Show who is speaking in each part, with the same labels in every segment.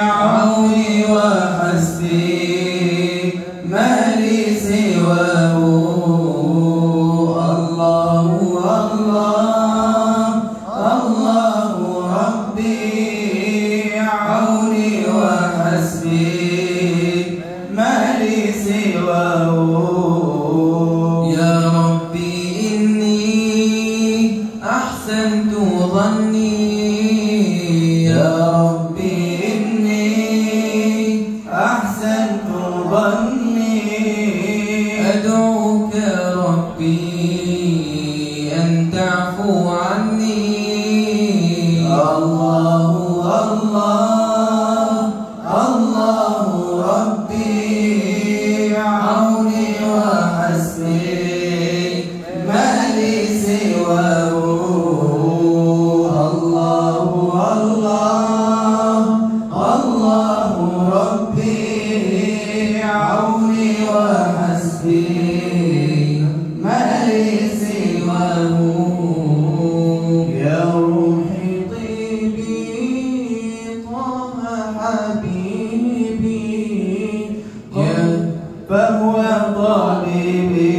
Speaker 1: عوني وحسبي. أن تعفو عني. الله الله الله ربي. عوني وحسبي. ما لي سواه. الله الله الله ربي. عوني وحسبي. فهو طالبي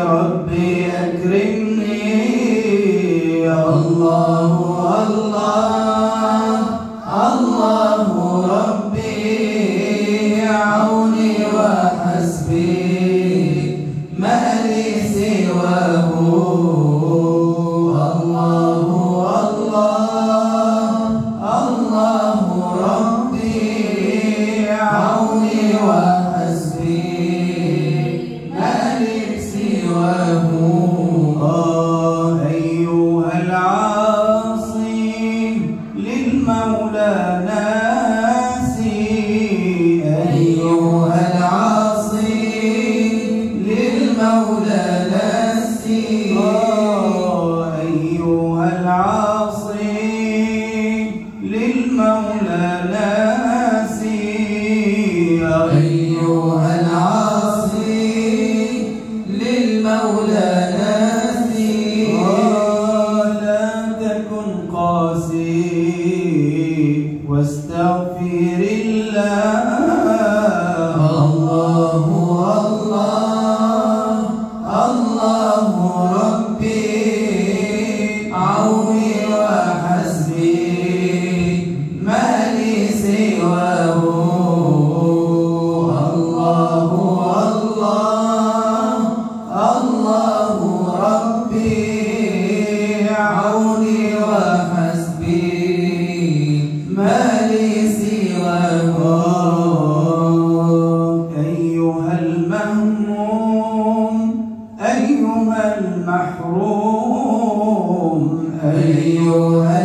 Speaker 1: ربي أكرمني. الله الله الله إلا أيها